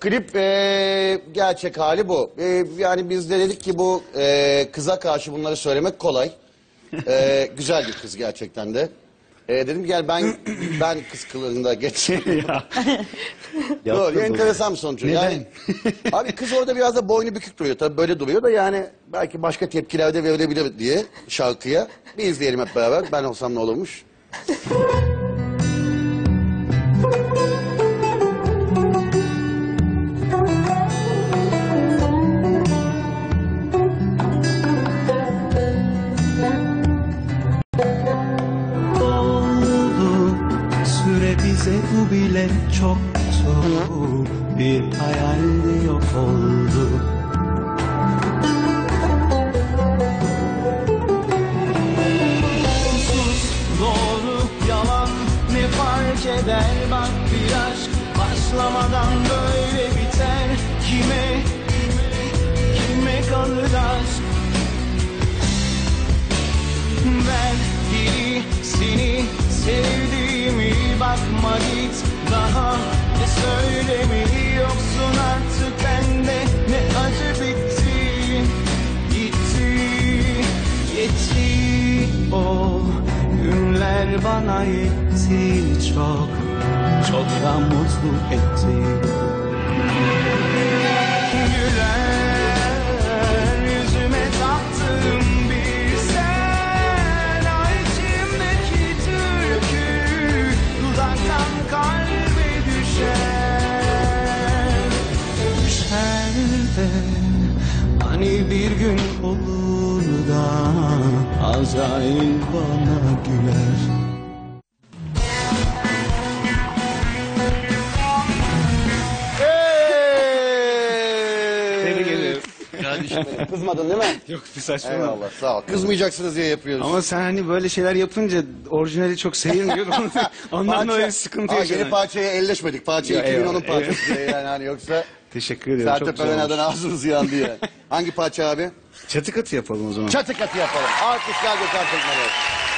klip e, gerçek hali bu. E, yani biz de dedik ki bu e, kıza karşı bunları söylemek kolay. E, güzel bir kız gerçekten de. E, dedim gel ben ben kız kılığında geçeyim. Doğru, enteresan bir sonuç. Yani, abi kız orada biraz da boynu bükük duruyor. Tabii böyle duruyor da yani belki başka tepkiler de verilebilir diye şarkıya. Bir izleyelim hep beraber. Ben olsam ne olurmuş? Bize bu bile çoktu Bir hayalde yok oldu. Sus doğru yalan ne fark eder? Bak bir aşk Başlamadan böyle bakma git daha ne söylemi yoksun artık bende. Ne acı bitti gitti. Yetti. O günler bana yetti. Çok çok da mutlu etti Hani bir gün olur da Azrail bana güler ederim. Kızmadın değil mi? Yok bir saçma. Eyvallah sağ ol. Kızmayacaksınız diye yapıyoruz. Ama sen hani böyle şeyler yapınca orijinali çok sevilmiyor. Ondan dolayı bir sıkıntı Aa, yaşadın. Yeni parçaya elleşmedik. Parça Ya, 2010'un eyvallah, parçası diye yani hani yoksa Teşekkür ederim. Çok Sertab güzel Erener'den olmuş. ağzınız yandı yani. Hangi parça abi? Çatı katı yapalım o zaman. Çatı katı yapalım. Alkışlar Gökhan Tekmen'e.